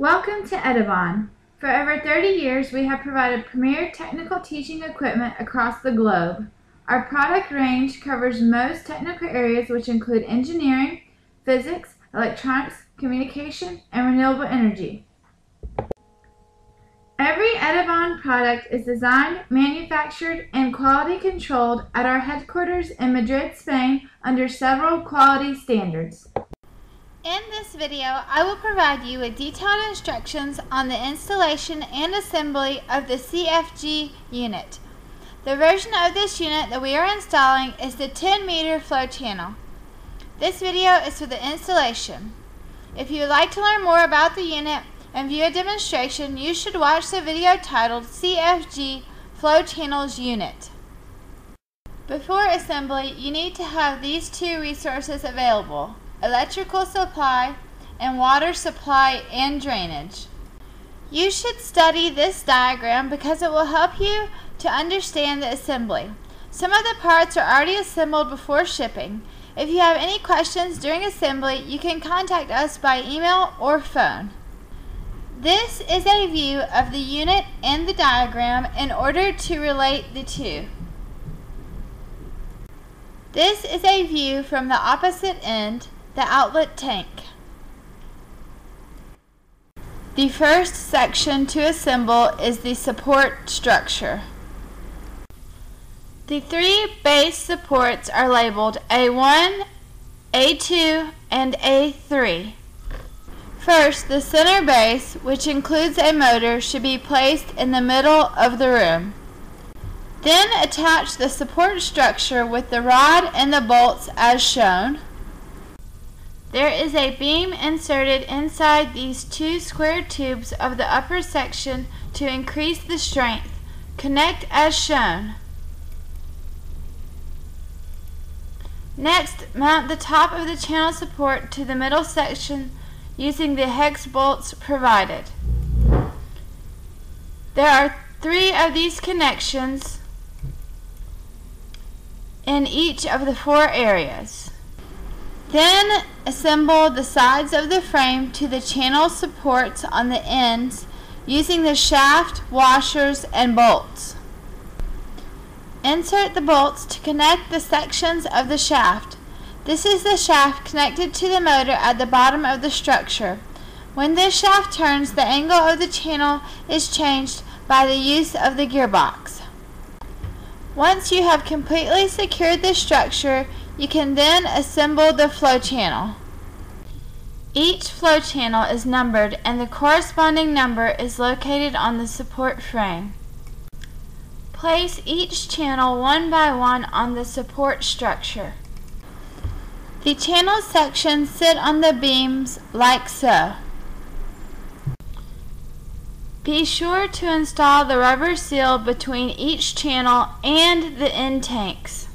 Welcome to EDIBON. For over 30 years, we have provided premier technical teaching equipment across the globe. Our product range covers most technical areas, which include engineering, physics, electronics, communication, and renewable energy. Every EDIBON product is designed, manufactured, and quality controlled at our headquarters in Madrid, Spain under several quality standards. In this video, I will provide you with detailed instructions on the installation and assembly of the CFG unit. The version of this unit that we are installing is the 10 meter flow channel. This video is for the installation. If you would like to learn more about the unit and view a demonstration, you should watch the video titled CFG Flow Channels Unit. Before assembly, you need to have these two resources available, electrical supply and water supply and drainage. You should study this diagram because it will help you to understand the assembly. Some of the parts are already assembled before shipping. If you have any questions during assembly, you can contact us by email or phone. This is a view of the unit and the diagram in order to relate the two. This is a view from the opposite end, the outlet tank. The first section to assemble is the support structure. The three base supports are labeled A1, A2, and A3. First, the center base, which includes a motor, should be placed in the middle of the room. Then attach the support structure with the rod and the bolts as shown. There is a beam inserted inside these two square tubes of the upper section to increase the strength. Connect as shown. Next, mount the top of the channel support to the middle section using the hex bolts provided. There are three of these connections in each of the four areas. Then assemble the sides of the frame to the channel supports on the ends using the shaft, washers, and bolts. Insert the bolts to connect the sections of the shaft. This is the shaft connected to the motor at the bottom of the structure. When this shaft turns, the angle of the channel is changed by the use of the gearbox. Once you have completely secured the structure, you can then assemble the flow channel. Each flow channel is numbered and the corresponding number is located on the support frame. Place each channel one by one on the support structure. The channel sections sit on the beams like so. Be sure to install the rubber seal between each channel and the end tanks.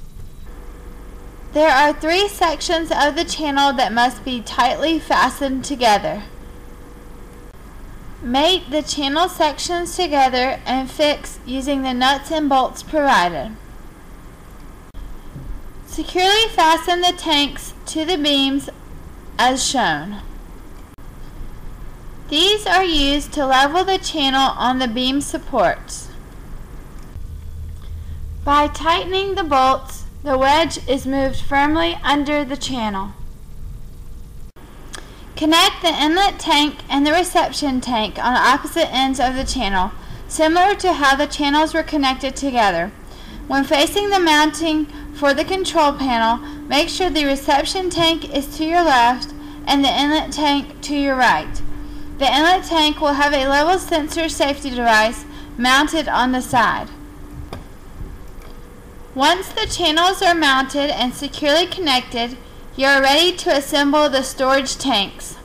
There are three sections of the channel that must be tightly fastened together. Mate the channel sections together and fix using the nuts and bolts provided. Securely fasten the tanks to the beams as shown. These are used to level the channel on the beam supports. By tightening the bolts, the wedge is moved firmly under the channel. Connect the inlet tank and the reception tank on opposite ends of the channel, similar to how the channels were connected together. When facing the mounting for the control panel, make sure the reception tank is to your left and the inlet tank to your right. The inlet tank will have a level sensor safety device mounted on the side. Once the channels are mounted and securely connected, you are ready to assemble the storage tanks.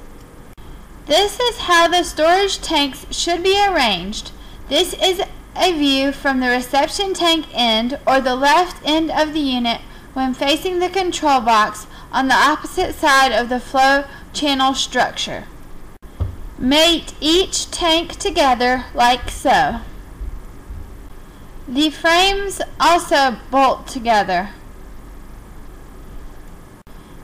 This is how the storage tanks should be arranged. This is a view from the reception tank end or the left end of the unit when facing the control box on the opposite side of the flow channel structure. Mate each tank together like so. The frames also bolt together.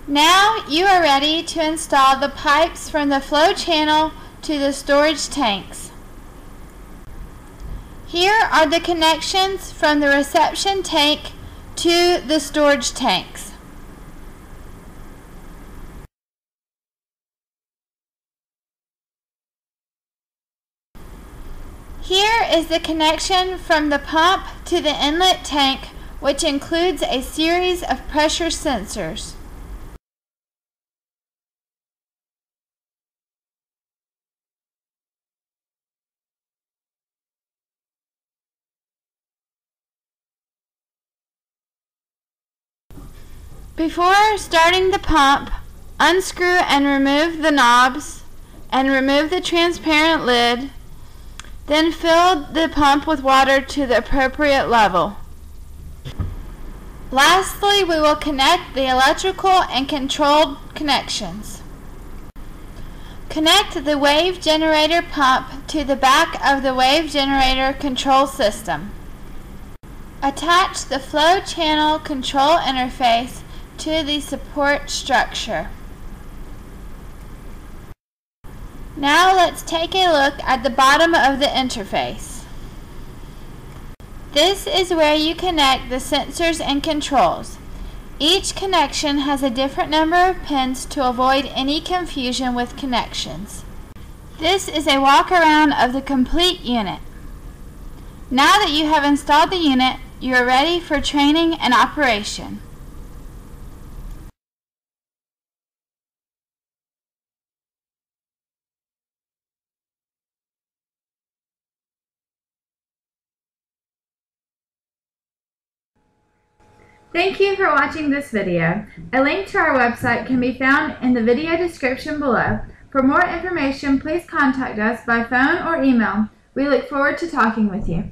Now you are ready to install the pipes from the flow channel to the storage tanks. Here are the connections from the reception tank to the storage tanks. Here is the connection from the pump to the inlet tank which includes a series of pressure sensors. Before starting the pump, unscrew and remove the knobs and remove the transparent lid. Then fill the pump with water to the appropriate level. Lastly, we will connect the electrical and controlled connections. Connect the wave generator pump to the back of the wave generator control system. Attach the flow channel control interface to the support structure. Now let's take a look at the bottom of the interface. This is where you connect the sensors and controls. Each connection has a different number of pins to avoid any confusion with connections. This is a walk around of the complete unit. Now that you have installed the unit, you are ready for training and operation. Thank you for watching this video. A link to our website can be found in the video description below. For more information, please contact us by phone or email. We look forward to talking with you.